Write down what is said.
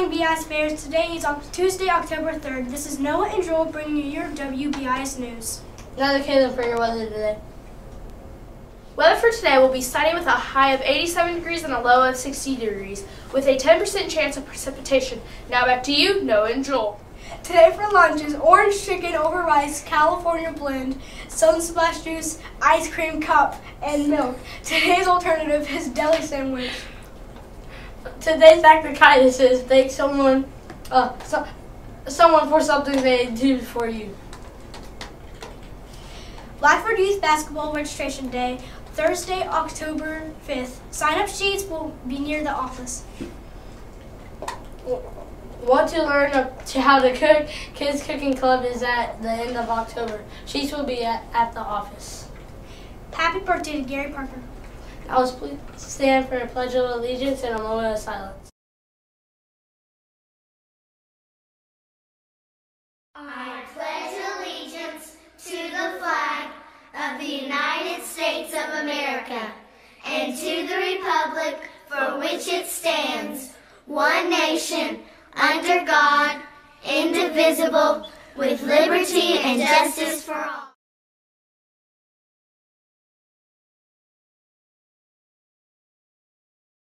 morning, BIS Bears. Today is Tuesday, October 3rd. This is Noah and Joel bringing you your WBIS news. Another Caleb for your weather today. Weather for today will be sunny with a high of 87 degrees and a low of 60 degrees, with a 10% chance of precipitation. Now back to you, Noah and Joel. Today for lunch is orange chicken over rice, California blend, sun splash juice, ice cream cup, and milk. Today's alternative is deli sandwich. Today's act of kindness is thank someone, uh, so, someone for something they did for you. Blackford Youth Basketball Registration Day, Thursday, October 5th. Sign-up sheets will be near the office. Want to learn how to cook? Kids Cooking Club is at the end of October. Sheets will be at, at the office. Happy birthday to Gary Parker. I was please stand for a pledge of allegiance and a moment of silence. I pledge allegiance to the flag of the United States of America and to the republic for which it stands, one nation, under God, indivisible, with liberty and justice for all.